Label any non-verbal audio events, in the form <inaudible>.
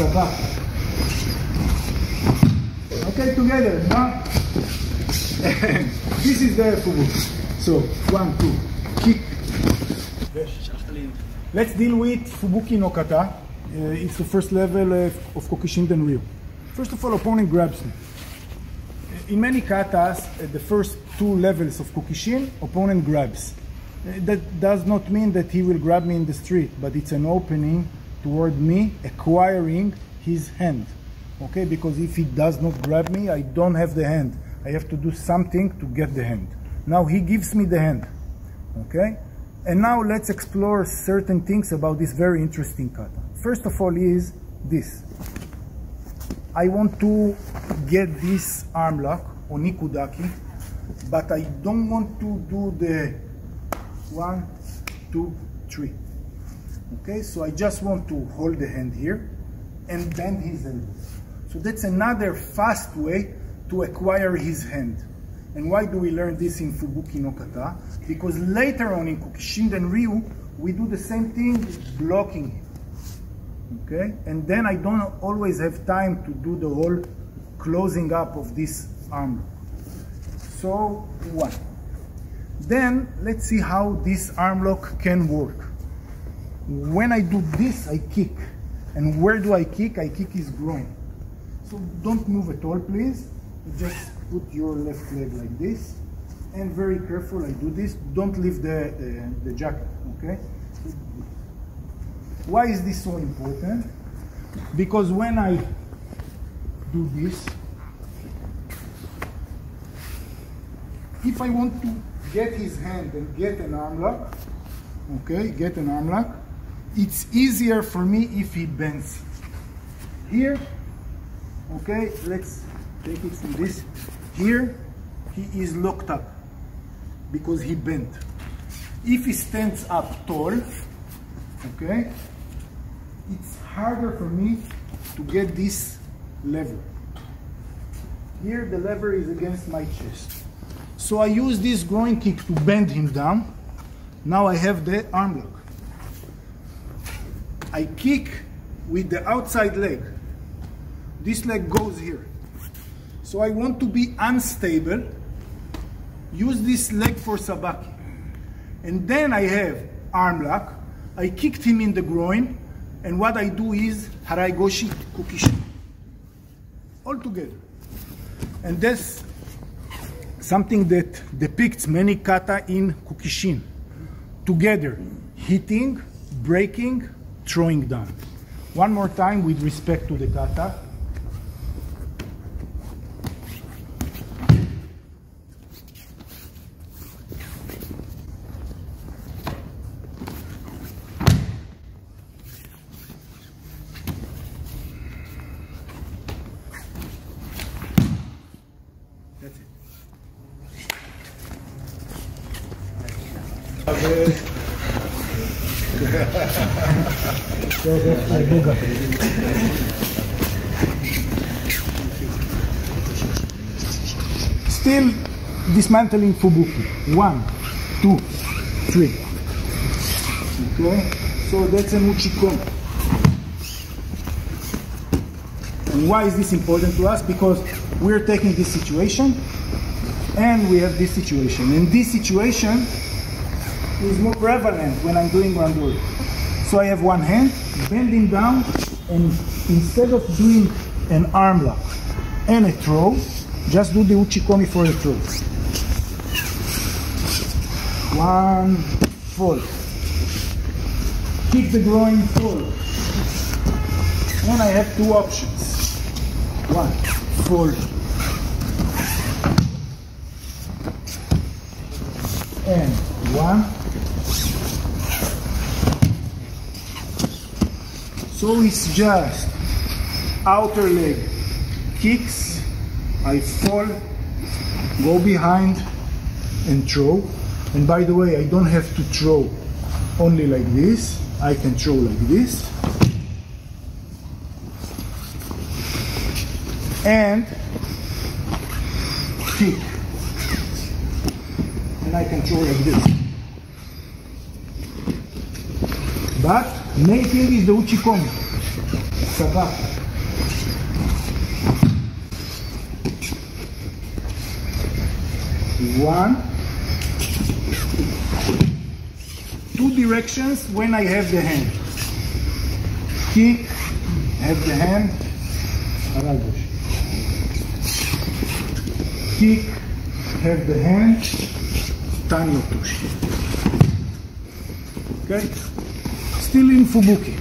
sabaki. Okay, together, now. <laughs> this is the fubuki. So, one, two, kick. Let's deal with Fubuki no kata. Uh, it's the first level of, of Kukishinden Ryu. First of all, opponent grabs me. In many katas, at the first two levels of Kukishin, opponent grabs. Uh, That does not mean that he will grab me in the street, but it's an opening toward me acquiring his hand. Okay, because if he does not grab me, I don't have the hand. I have to do something to get the hand. Now he gives me the hand. Okay? And now let's explore certain things about this very interesting kata. First of all is this. I want to get this arm lock on Nikudaki, but I don't want to do the one, two, three. Okay, so I just want to hold the hand here and bend his elbow. So that's another fast way to acquire his hand. And why do we learn this in Fubuki no Kata? Because later on in Kukishinden Ryu, we do the same thing, blocking him. Okay? And then I don't always have time to do the whole closing up of this arm. So, one. Then, let's see how this arm lock can work. When I do this, I kick. And where do I kick? I kick his groin. So don't move at all, please. Just put your left leg like this. And very careful, I do this. Don't leave the, uh, the jacket, okay? Why is this so important? Because when I do this, if I want to get his hand and get an arm lock, okay, get an arm lock, it's easier for me if he bends. Here, okay, let's take it from this. Here, he is locked up because he bent. If he stands up tall, okay, it's harder for me to get this lever. Here, the lever is against my chest. So I use this groin kick to bend him down. Now I have the arm lock. I kick with the outside leg. This leg goes here. So I want to be unstable. Use this leg for sabaki. And then I have arm lock. I kicked him in the groin. And what I do is harai goshi kukishi. All together. And that's something that depicts many kata in kukishin. Together, hitting, breaking, throwing down. One more time with respect to the kata. That's it. Still dismantling Fubuki. One, two, three. Okay, so that's a uchikomi. And why is this important to us? Because we're taking this situation and we have this situation. And this situation is more prevalent when I'm doing randori. So I have one hand, bending down, and instead of doing an arm lock and a throw, just do the uchikomi for a throw. One, fall. Keep the groin full. And I have two options. One, fall. And one. So it's just outer leg kicks, I fall, go behind and throw. And by the way, I don't have to throw only like this. I can throw like this. And kick. And I can throw like this. But Main thing is the uchikomi. Sabah. One. Two directions when I have the hand. Kick, have the hand, Aragosh. Kick, have the hand, Tanyo Tush. Okay? Still in Fubuki.